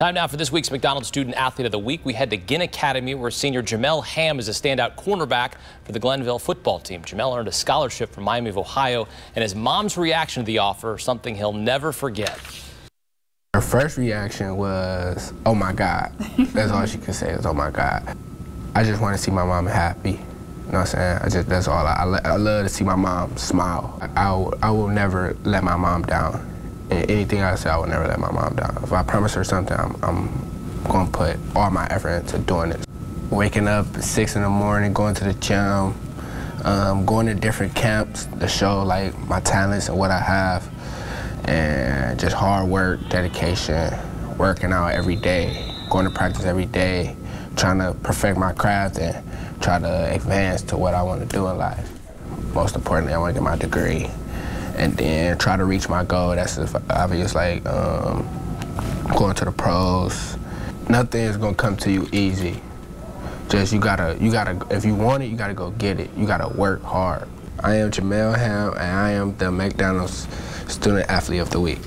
Time now for this week's McDonald's Student Athlete of the Week. We head to Ginn Academy where senior Jamel Hamm is a standout cornerback for the Glenville football team. Jamel earned a scholarship from Miami of Ohio and his mom's reaction to the offer, something he'll never forget. Her first reaction was, oh my God. That's all she could say is, oh my God. I just want to see my mom happy. You know what I'm saying? I just, that's all. I, I, love to see my mom smile. I, I will never let my mom down. And anything I say, I will never let my mom down. If I promise her something, I'm, I'm going to put all my effort into doing it. Waking up at 6 in the morning, going to the gym, um, going to different camps to show like my talents and what I have, and just hard work, dedication, working out every day, going to practice every day, trying to perfect my craft and try to advance to what I want to do in life. Most importantly, I want to get my degree and then try to reach my goal. That's obvious, like um, going to the pros. Nothing is gonna come to you easy. Just you gotta, you gotta. If you want it, you gotta go get it. You gotta work hard. I am Jamel Hamm, and I am the McDonald's Student Athlete of the Week.